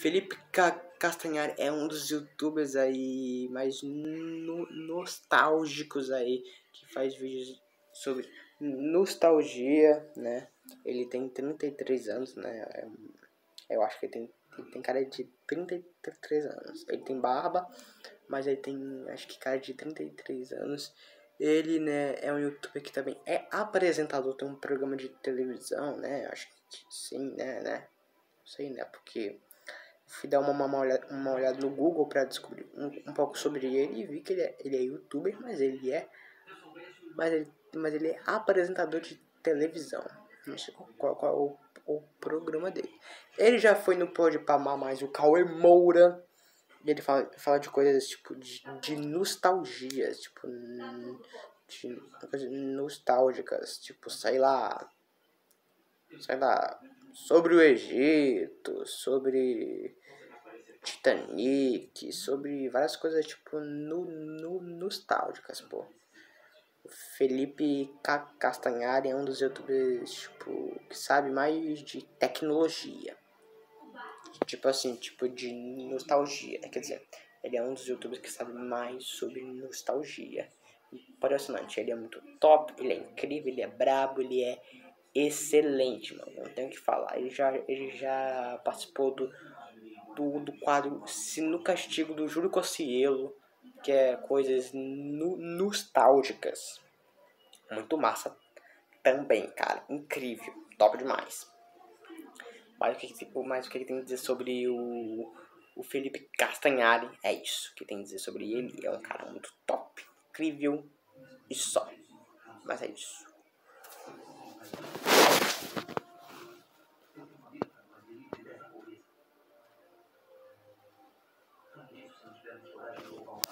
Felipe Ca Castanhari é um dos youtubers aí mais no nostálgicos aí, que faz vídeos sobre nostalgia, né? Ele tem 33 anos, né? É, eu acho que ele tem, tem cara de 33 anos. Ele tem barba, mas ele tem, acho que cara de 33 anos. Ele, né, é um youtuber que também é apresentador, tem um programa de televisão, né? Acho que sim, né, né? Não sei, né? Porque fui dar uma, uma, olhada, uma olhada no Google para descobrir um, um pouco sobre ele e vi que ele é, ele é youtuber, mas ele é mas ele, mas ele é apresentador de televisão. Não sei qual, qual é o, o programa dele. Ele já foi no Pode Pamar mais o Cauê Moura. E ele fala, fala de coisas tipo de, de nostalgias, tipo de nostálgicas, tipo, sei lá, sei lá, sobre o Egito, sobre Titanic, sobre várias coisas tipo no, no, nostálgicas, pô. Felipe Castanhari é um dos youtubers tipo, que sabe mais de tecnologia. Tipo assim, tipo de nostalgia. Quer dizer, ele é um dos youtubers que sabe mais sobre nostalgia. Impressionante, ele é muito top, ele é incrível, ele é brabo, ele é excelente, mano. Não tenho que falar. Ele já, ele já participou do, do, do quadro no Castigo do Júlio Cossielo, que é coisas no, nostálgicas. Muito massa também, cara. Incrível. Top demais. Mas o que, tipo, mas o que tem a dizer sobre o, o Felipe Castanhari? É isso que tem a dizer sobre ele. É um cara muito top, incrível e só. Mas é isso. Thank you.